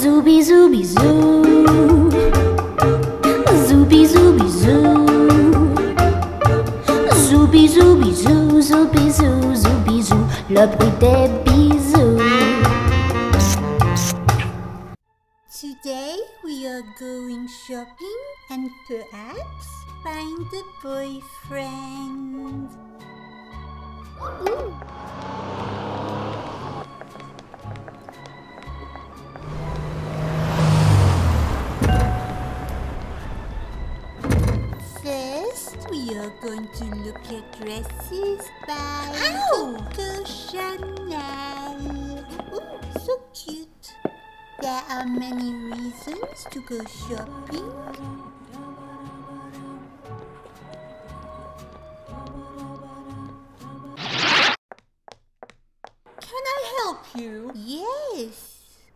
Zooby zooby zoo. Zooby zooby zoo. Zooby zooby zoo, zooby zoo, zooby zoo. Le bruit des bisous. Today we are going shopping and perhaps find a boyfriend. First, we are going to look at dresses by Coco Chanel. Ooh, so cute. There are many reasons to go shopping. Can I help you? Yes.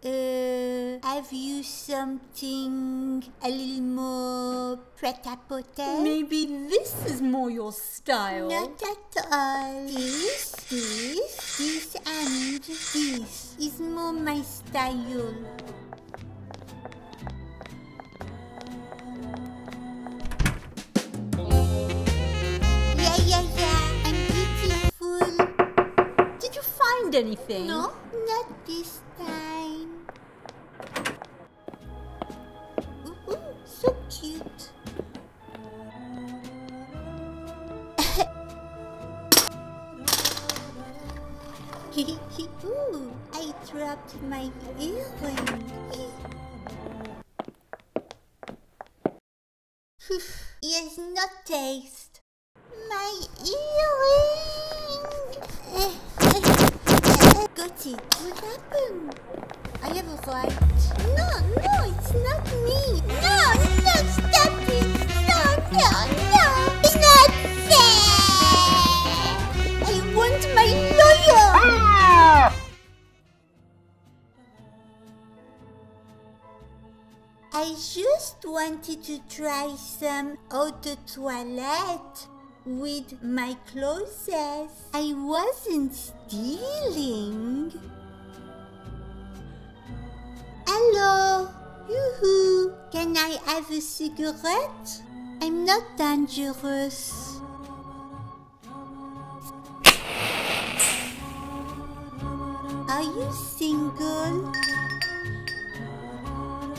Uh, have you something a little more pret-a-porter? Maybe this is more your style. Not at all. This, this, this, and this is more my style. Yeah, yeah, yeah. I'm beautiful. Did you find anything? No, ooh, I dropped my earring. Yes, not taste. My earring. Got it. What happened? I have a right. No, no, it's not me. I just wanted to try some eau de toilette with my clothes. I wasn't stealing. Hello? Yoo-hoo! Can I have a cigarette? I'm not dangerous. Are you single?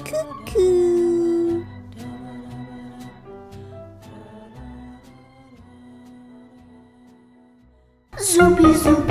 Cuckoo. Zoopy zoop.